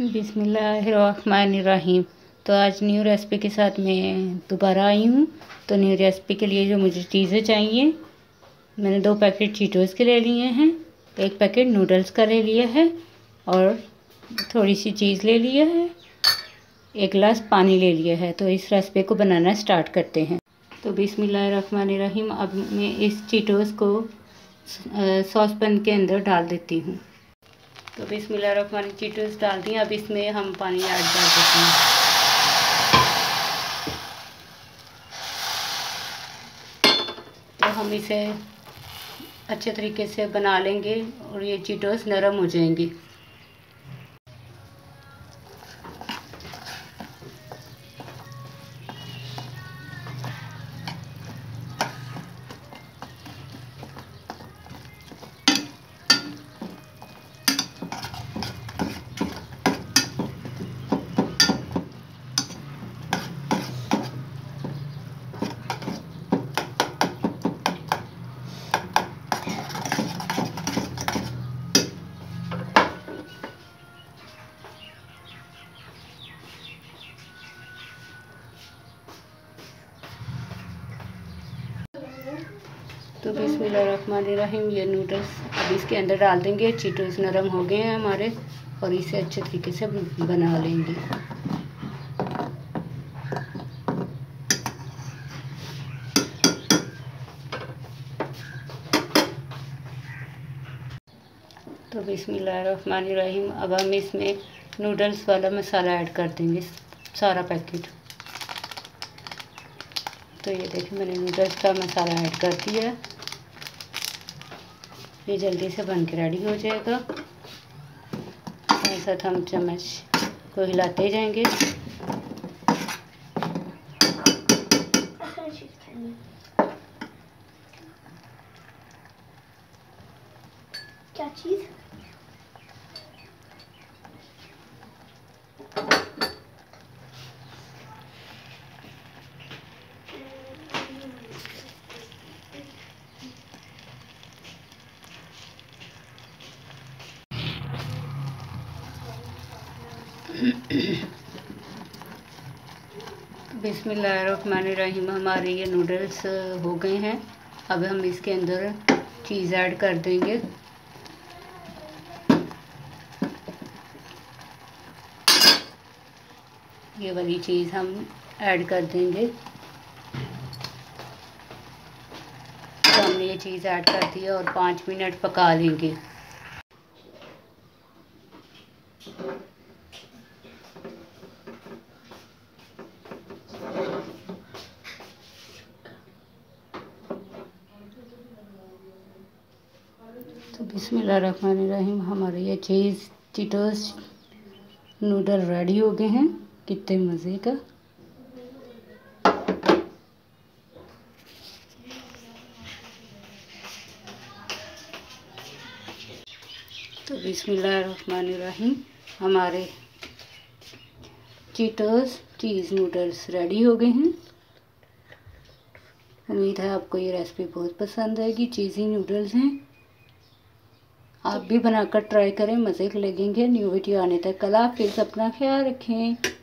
बिसमीम तो आज न्यू रेसिपी के साथ मैं दोबारा आई हूँ। तो न्यू रेसिपी के लिए जो मुझे चीज़ें चाहिए, मैंने दो पैकेट चीटोज़ के ले लिए हैं, एक पैकेट नूडल्स का ले लिया है और थोड़ी सी चीज़ ले लिया है, एक गिलास पानी ले लिया है। तो इस रेसिपी को बनाना स्टार्ट करते हैं। तो बिसमीम अब मैं इस चीटोज़ को सॉस पैन के अंदर डाल देती हूँ। तो बिस्मिल्लाह चीटोस डाल दी अब इसमें हम पानी ऐड कर देते हैं। तो हम इसे अच्छे तरीके से बना लेंगे और ये चीटोस नरम हो जाएँगी। तो बिस्मिल्लाहिर्रहमानिर्रहीम, ये नूडल्स अब इसके अंदर डाल देंगे। चीटोस नरम हो गए हैं हमारे, और इसे अच्छे तरीके से बना लेंगे। तो बिस्मिल्लाहिर्रहमानिर्रहीम, अब हम इसमें नूडल्स वाला मसाला ऐड कर देंगे, सारा पैकेट तो ये देखिए, मैंने नूडल्स का मसाला ऐड कर दिया ये जल्दी से बन के रेडी हो जाएगा। साथ हम चम्मच को हिलाते जाएँगे। क्या चीज़? बिसमीम हमारे ये नूडल्स हो गए हैं। अब हम इसके अंदर चीज़ ऐड कर देंगे। ये वाली चीज़ हम ऐड कर देंगे। तो हमने ये चीज़ ऐड कर दी है और पाँच मिनट पका लेंगे। तो बिसमीम हमारे ये चीज़ चिटोस नूडल रेडी हो गए हैं। कितने मज़े का। तो बिसमीम हमारे चीटोस चीज़, नूडल्स रेडी हो गए हैं। उम्मीद है आपको ये रेसिपी बहुत पसंद आएगी। चीज़ी नूडल्स हैं। आप भी बनाकर ट्राई करें, मज़े लगेंगे। न्यू वीडियो आने तक, कल आप फिर अपना ख्याल रखें।